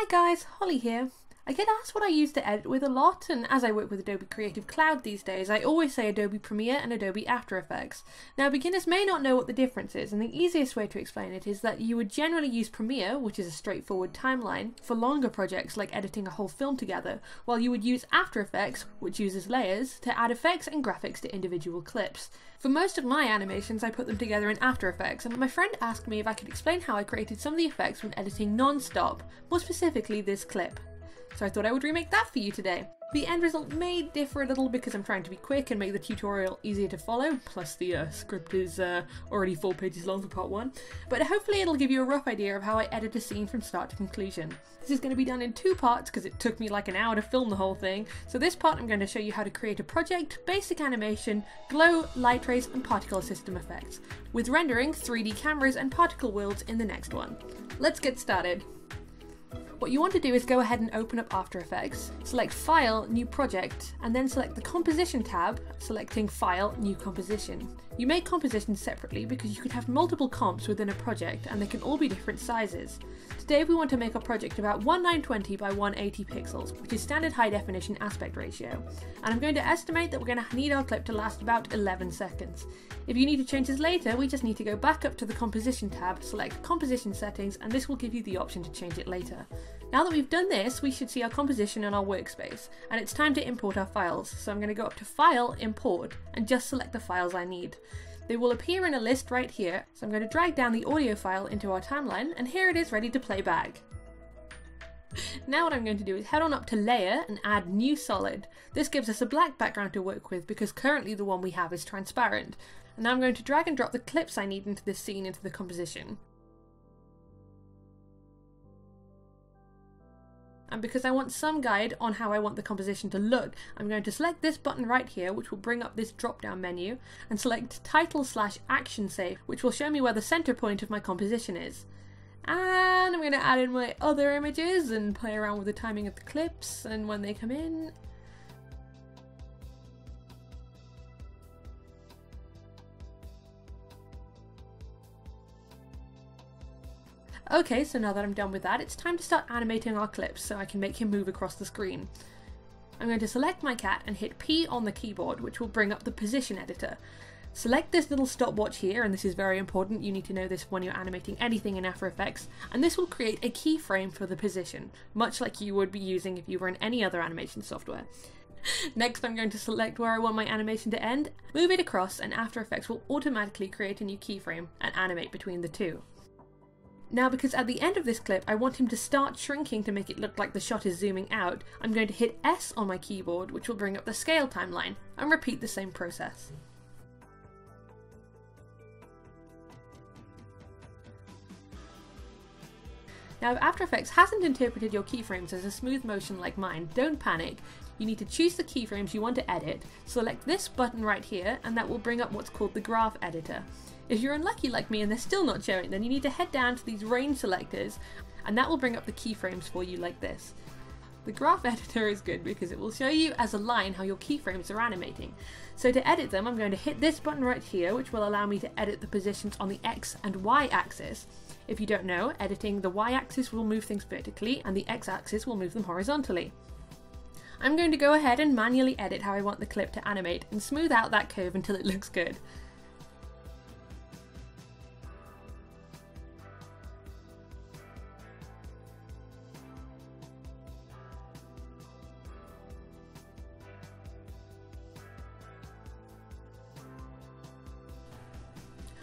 Hi guys, Holly here. I get asked what I use to edit with a lot, and as I work with Adobe Creative Cloud these days, I always say Adobe Premiere and Adobe After Effects. Now, beginners may not know what the difference is, and the easiest way to explain it is that you would generally use Premiere, which is a straightforward timeline, for longer projects like editing a whole film together, while you would use After Effects, which uses layers, to add effects and graphics to individual clips. For most of my animations, I put them together in After Effects, and my friend asked me if I could explain how I created some of the effects when editing non-stop, more specifically this clip so I thought I would remake that for you today. The end result may differ a little because I'm trying to be quick and make the tutorial easier to follow, plus the uh, script is uh, already four pages long for part one, but hopefully it'll give you a rough idea of how I edit a scene from start to conclusion. This is going to be done in two parts because it took me like an hour to film the whole thing, so this part I'm going to show you how to create a project, basic animation, glow, light rays and particle system effects, with rendering 3D cameras and particle worlds in the next one. Let's get started. What you want to do is go ahead and open up After Effects, select File, New Project, and then select the Composition tab, selecting File, New Composition. You make compositions separately because you could have multiple comps within a project and they can all be different sizes. Today we want to make a project about 1920 by 180 pixels, which is standard high definition aspect ratio. And I'm going to estimate that we're going to need our clip to last about 11 seconds. If you need to change this later, we just need to go back up to the Composition tab, select Composition Settings, and this will give you the option to change it later. Now that we've done this, we should see our composition in our workspace, and it's time to import our files. So I'm going to go up to File, Import, and just select the files I need. They will appear in a list right here, so I'm going to drag down the audio file into our timeline, and here it is ready to play back. Now what I'm going to do is head on up to Layer and add New Solid. This gives us a black background to work with because currently the one we have is transparent. And now I'm going to drag and drop the clips I need into this scene into the composition. And because I want some guide on how I want the composition to look, I'm going to select this button right here, which will bring up this drop down menu, and select title slash action safe, which will show me where the center point of my composition is. And I'm going to add in my other images and play around with the timing of the clips and when they come in, Okay, so now that I'm done with that, it's time to start animating our clips so I can make him move across the screen. I'm going to select my cat and hit P on the keyboard, which will bring up the position editor. Select this little stopwatch here, and this is very important, you need to know this when you're animating anything in After Effects, and this will create a keyframe for the position, much like you would be using if you were in any other animation software. Next I'm going to select where I want my animation to end, move it across, and After Effects will automatically create a new keyframe and animate between the two. Now because at the end of this clip I want him to start shrinking to make it look like the shot is zooming out, I'm going to hit S on my keyboard which will bring up the scale timeline and repeat the same process. Now if After Effects hasn't interpreted your keyframes as a smooth motion like mine, don't panic. You need to choose the keyframes you want to edit, select this button right here and that will bring up what's called the graph editor. If you're unlucky like me and they're still not showing, then you need to head down to these range selectors and that will bring up the keyframes for you like this. The graph editor is good because it will show you as a line how your keyframes are animating. So to edit them, I'm going to hit this button right here, which will allow me to edit the positions on the X and Y axis. If you don't know, editing the Y axis will move things vertically and the X axis will move them horizontally. I'm going to go ahead and manually edit how I want the clip to animate and smooth out that curve until it looks good.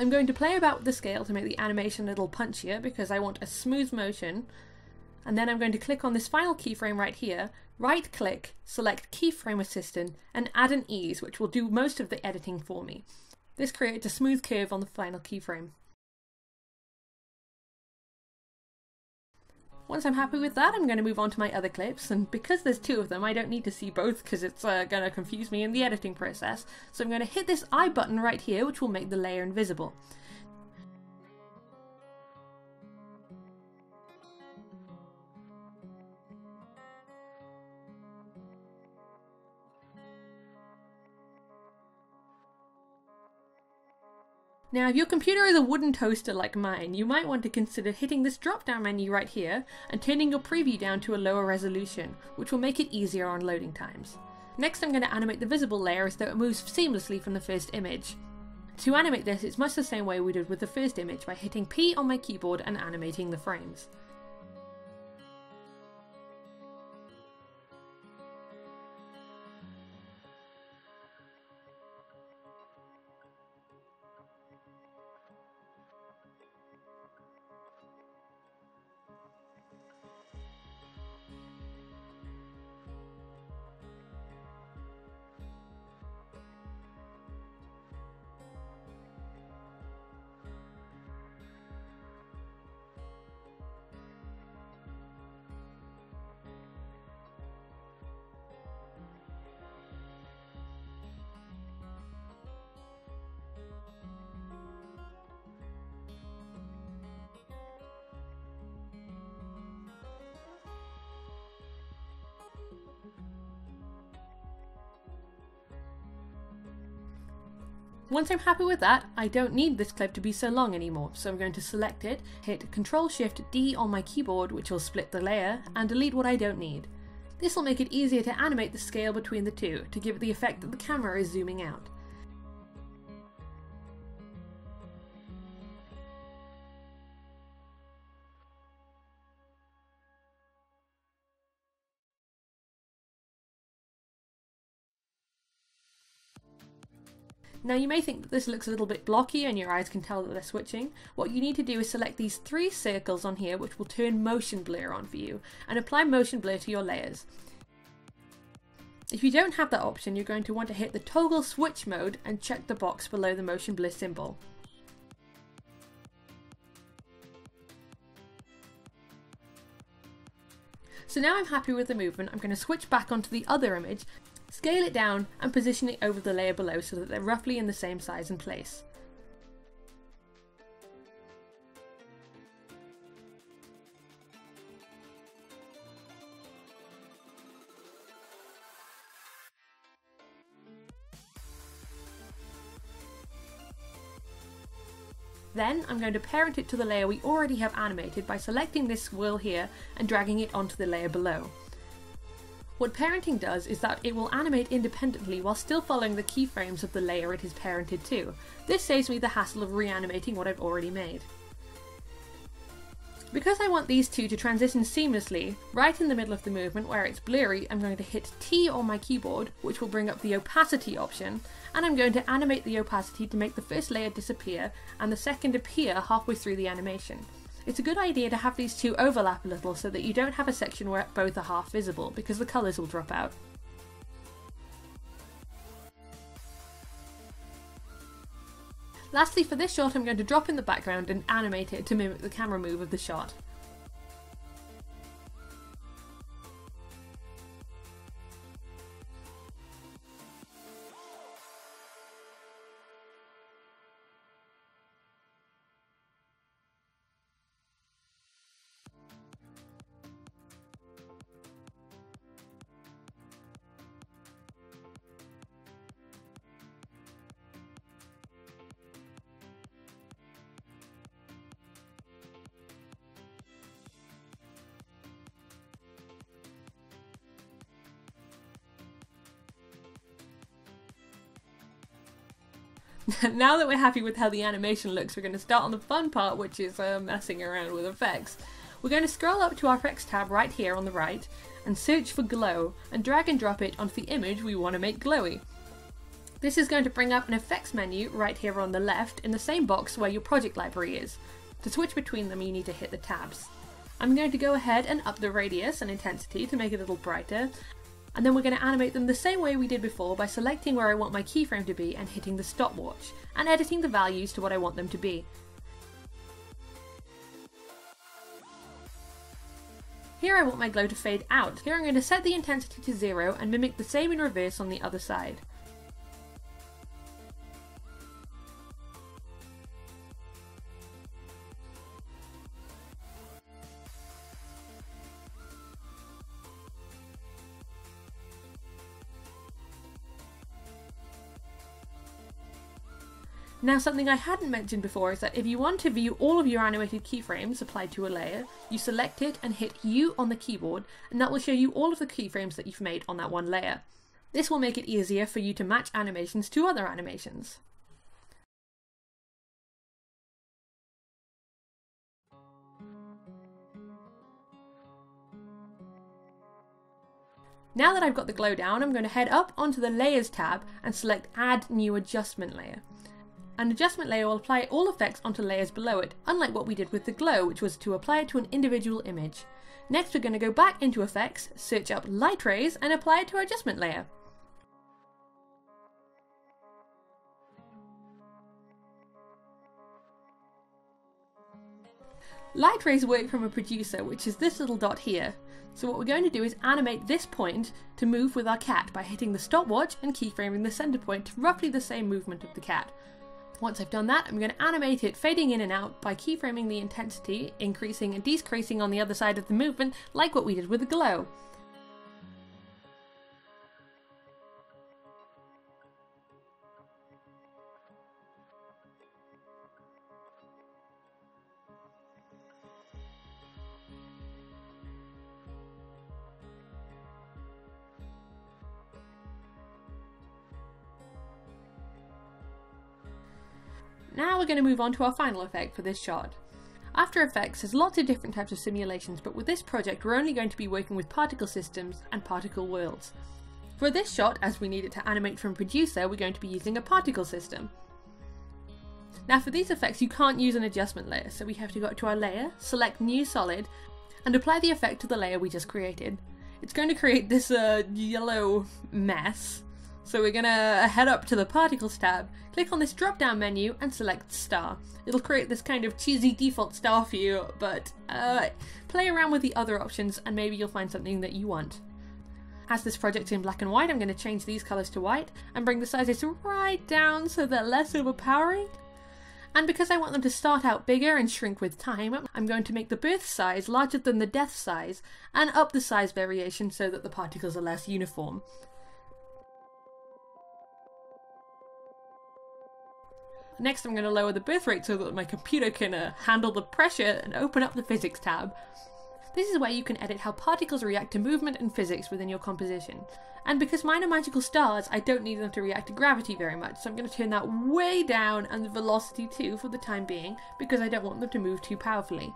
I'm going to play about with the scale to make the animation a little punchier because I want a smooth motion. And then I'm going to click on this final keyframe right here, right click, select Keyframe Assistant, and add an ease, which will do most of the editing for me. This creates a smooth curve on the final keyframe. Once I'm happy with that, I'm going to move on to my other clips, and because there's two of them, I don't need to see both because it's uh, going to confuse me in the editing process. So I'm going to hit this I button right here, which will make the layer invisible. Now, if your computer is a wooden toaster like mine, you might want to consider hitting this drop down menu right here and turning your preview down to a lower resolution, which will make it easier on loading times. Next I'm going to animate the visible layer as though it moves seamlessly from the first image. To animate this, it's much the same way we did with the first image by hitting P on my keyboard and animating the frames. Once I'm happy with that, I don't need this clip to be so long anymore, so I'm going to select it, hit Ctrl Shift D on my keyboard which will split the layer, and delete what I don't need. This will make it easier to animate the scale between the two, to give it the effect that the camera is zooming out. Now you may think that this looks a little bit blocky and your eyes can tell that they're switching. What you need to do is select these three circles on here which will turn motion blur on for you and apply motion blur to your layers. If you don't have that option you're going to want to hit the toggle switch mode and check the box below the motion blur symbol. So now I'm happy with the movement, I'm going to switch back onto the other image Scale it down and position it over the layer below so that they're roughly in the same size and place. Then I'm going to parent it to the layer we already have animated by selecting this swirl here and dragging it onto the layer below. What parenting does is that it will animate independently while still following the keyframes of the layer it is parented to. This saves me the hassle of reanimating what I've already made. Because I want these two to transition seamlessly, right in the middle of the movement where it's blurry, I'm going to hit T on my keyboard, which will bring up the opacity option, and I'm going to animate the opacity to make the first layer disappear and the second appear halfway through the animation. It's a good idea to have these two overlap a little so that you don't have a section where both are half visible because the colours will drop out. Lastly for this shot I'm going to drop in the background and animate it to mimic the camera move of the shot. now that we're happy with how the animation looks, we're going to start on the fun part, which is uh, messing around with effects. We're going to scroll up to our effects tab right here on the right and search for glow and drag and drop it onto the image we want to make glowy. This is going to bring up an effects menu right here on the left in the same box where your project library is. To switch between them you need to hit the tabs. I'm going to go ahead and up the radius and intensity to make it a little brighter and then we're going to animate them the same way we did before by selecting where I want my keyframe to be and hitting the stopwatch, and editing the values to what I want them to be. Here I want my glow to fade out. Here I'm going to set the intensity to zero and mimic the same in reverse on the other side. Now something I hadn't mentioned before is that if you want to view all of your animated keyframes applied to a layer, you select it and hit U on the keyboard and that will show you all of the keyframes that you've made on that one layer. This will make it easier for you to match animations to other animations. Now that I've got the glow down, I'm going to head up onto the Layers tab and select Add New Adjustment Layer. An adjustment layer will apply all effects onto layers below it, unlike what we did with the glow, which was to apply it to an individual image. Next we're going to go back into effects, search up light rays and apply it to our adjustment layer. Light rays work from a producer, which is this little dot here. So what we're going to do is animate this point to move with our cat by hitting the stopwatch and keyframing the center point to roughly the same movement of the cat. Once I've done that, I'm going to animate it fading in and out by keyframing the intensity, increasing and decreasing on the other side of the movement, like what we did with the glow. Now we're going to move on to our final effect for this shot. After Effects has lots of different types of simulations, but with this project we're only going to be working with particle systems and particle worlds. For this shot, as we need it to animate from Producer, we're going to be using a particle system. Now for these effects you can't use an adjustment layer, so we have to go to our layer, select New Solid, and apply the effect to the layer we just created. It's going to create this uh, yellow mess, so we're gonna head up to the Particles tab, click on this drop down menu and select Star. It'll create this kind of cheesy default star for you, but uh, play around with the other options and maybe you'll find something that you want. As this project's in black and white, I'm going to change these colours to white and bring the sizes right down so they're less overpowering. And because I want them to start out bigger and shrink with time, I'm going to make the birth size larger than the death size and up the size variation so that the particles are less uniform. Next I'm going to lower the birth rate so that my computer can uh, handle the pressure and open up the physics tab. This is where you can edit how particles react to movement and physics within your composition. And because mine are magical stars, I don't need them to react to gravity very much, so I'm going to turn that way down and the velocity too for the time being, because I don't want them to move too powerfully.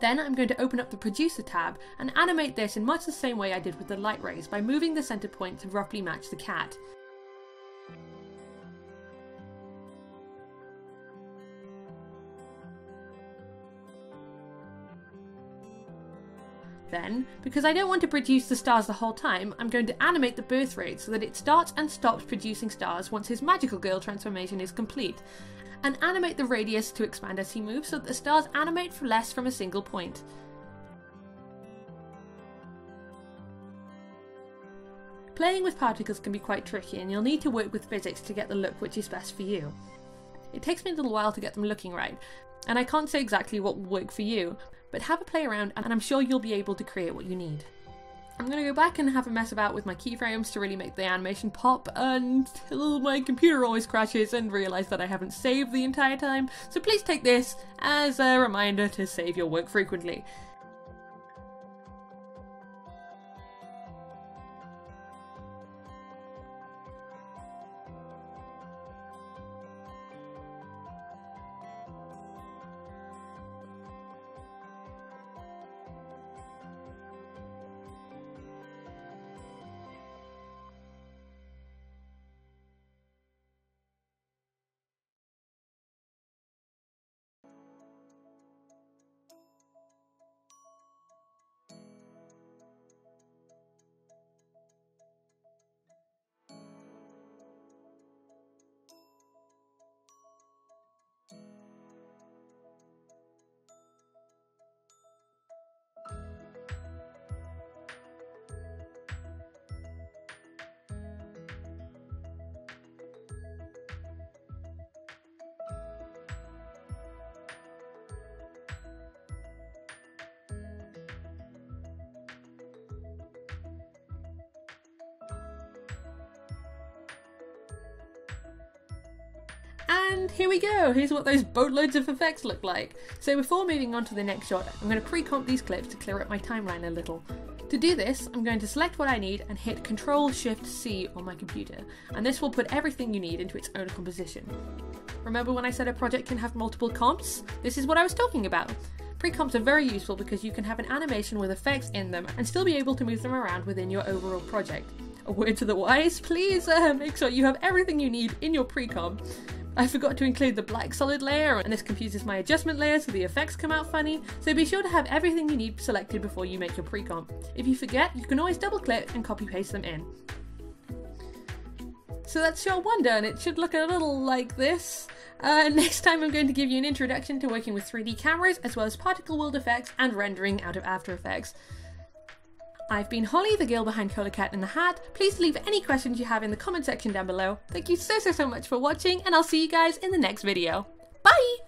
Then I'm going to open up the Producer tab and animate this in much the same way I did with the light rays by moving the center point to roughly match the cat. Then, because I don't want to produce the stars the whole time, I'm going to animate the birth rate so that it starts and stops producing stars once his magical girl transformation is complete, and animate the radius to expand as he moves so that the stars animate for less from a single point. Playing with particles can be quite tricky and you'll need to work with physics to get the look which is best for you. It takes me a little while to get them looking right, and I can't say exactly what will work for you, but have a play around and I'm sure you'll be able to create what you need. I'm going to go back and have a mess about with my keyframes to really make the animation pop until my computer always crashes and realise that I haven't saved the entire time, so please take this as a reminder to save your work frequently. And here we go, here's what those boatloads of effects look like. So before moving on to the next shot, I'm going to pre-comp these clips to clear up my timeline a little. To do this, I'm going to select what I need and hit Ctrl Shift C on my computer, and this will put everything you need into its own composition. Remember when I said a project can have multiple comps? This is what I was talking about. Pre-comps are very useful because you can have an animation with effects in them and still be able to move them around within your overall project. A word to the wise, please uh, make sure you have everything you need in your pre-comp. I forgot to include the black solid layer and this confuses my adjustment layer so the effects come out funny, so be sure to have everything you need selected before you make your pre-comp. If you forget, you can always double click and copy paste them in. So that's your one done, it should look a little like this. Uh, next time I'm going to give you an introduction to working with 3D cameras as well as particle world effects and rendering out of After Effects. I've been Holly, the girl behind Cola Cat in the Hat. Please leave any questions you have in the comment section down below. Thank you so so so much for watching and I'll see you guys in the next video. Bye!